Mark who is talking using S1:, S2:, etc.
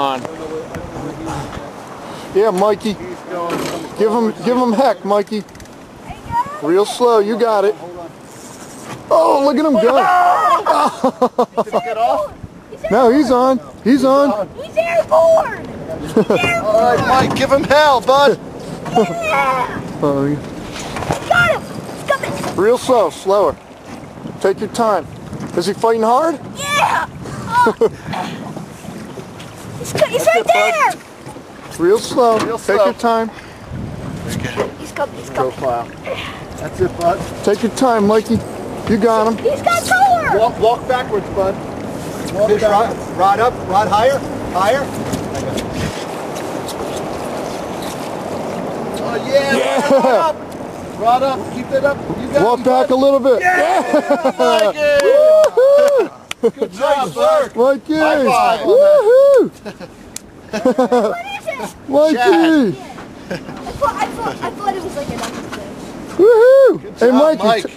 S1: on. Yeah, Mikey. Give him, give him heck, Mikey. Real slow. You got it. Oh, look at him go.
S2: Did he get off?
S1: No, he's on. He's on.
S3: He's airborne!
S2: All right, Mike, give him hell, bud.
S3: Yeah!
S1: Oh,
S3: Got him! He's coming!
S1: real slow. Slower. Take your time. Is he fighting hard?
S3: Yeah! Oh. He's, co- he's right there!
S1: Real slow.
S2: Real
S1: Take
S2: slow.
S1: your time.
S3: He's coming, he's coming.
S2: Profile. That's it, bud.
S1: Take your time, Mikey. You got him.
S3: He's got power!
S2: Walk, walk backwards, bud. Walk Fish rod, rod up, rod higher, higher. Oh yeah,
S1: Yeah.
S2: Rod up, rod up, keep it up. You got
S1: Walk
S2: me,
S1: back a little bit. Yeah.
S2: Mikey.
S1: Woohoo!
S2: Good job, sir.
S1: Mikey!
S2: High five
S3: What is it?
S1: Mikey!
S3: I thought, I thought, I thought it was like an.
S1: Woohoo! Hey,
S2: job,
S1: Mikey,
S2: Mike.